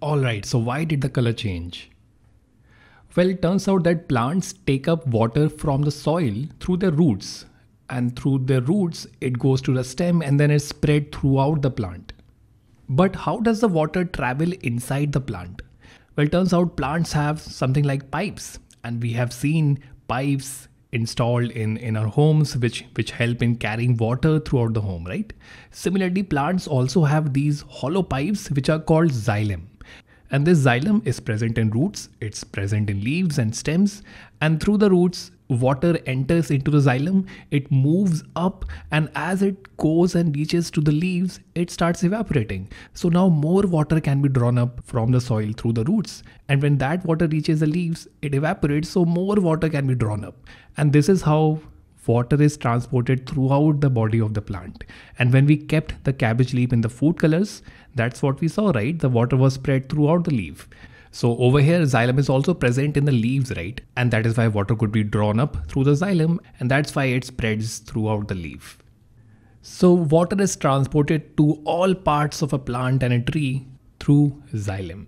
Alright, so why did the color change? Well, it turns out that plants take up water from the soil through their roots, and through their roots, it goes to the stem and then it's spread throughout the plant. But how does the water travel inside the plant? Well, it turns out plants have something like pipes, and we have seen pipes installed in, in our homes which, which help in carrying water throughout the home, right? Similarly, plants also have these hollow pipes which are called xylem. And this xylem is present in roots, it's present in leaves and stems, and through the roots, water enters into the xylem, it moves up, and as it goes and reaches to the leaves, it starts evaporating. So now more water can be drawn up from the soil through the roots. And when that water reaches the leaves, it evaporates, so more water can be drawn up. And this is how water is transported throughout the body of the plant. And when we kept the cabbage leaf in the food colors, that's what we saw, right? The water was spread throughout the leaf. So over here, xylem is also present in the leaves, right? And that is why water could be drawn up through the xylem and that's why it spreads throughout the leaf. So water is transported to all parts of a plant and a tree through xylem.